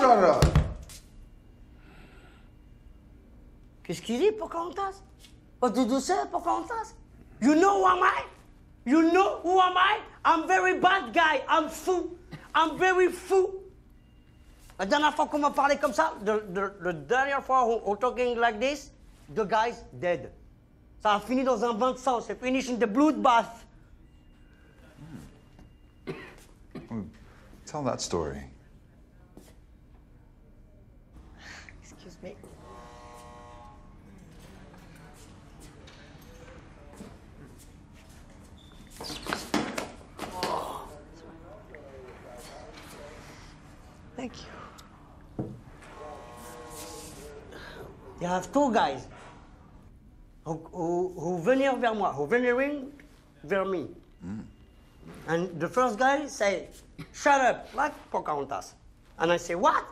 Shut up. Qu'est-ce qu'il dit, Pocahontas? What did you say, Pocahontas? You know who am I? You know who am I? I'm very bad guy. I'm fou. I'm very fou. La dernière fois qu'on m'a parlé comme ça, the, the, the dernière fois who, who talking like this, the guy's dead. Ça a fini dans un bain de sang. C'est finish in the bloodbath. Tell that story. Me. Thank you. You have two guys who, who, who venir vers moi, who veneering vers me. And the first guy say, shut up, like Pocahontas. And I say, what?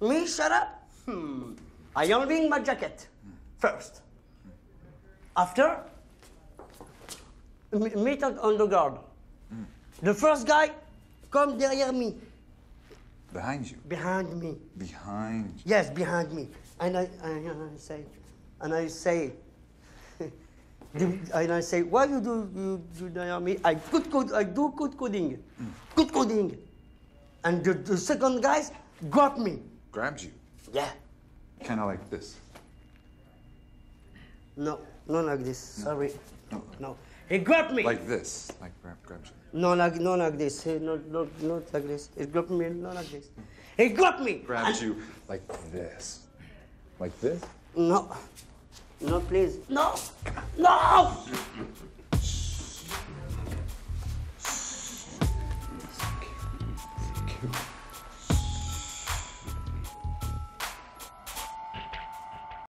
Me shut up? Hmm. I unring my jacket first. After, me- meet on the guard. The first guy come derrière me, Behind you. behind me. Behind you. Yes, behind me. And I, I, and I say, and I say, and I say, why you do you do that me? I good code, I do good coding, hmm. good coding. And the, the second guys got me. Grabs you. Yeah. Kind of like this. No, not like this. Sorry. No. He got me. Like this. Like you. no, like not like this. He, not, not, not like this. He got me not like this. He got me. Grabs you like this. Like this? No. No, please. No. No. Cute.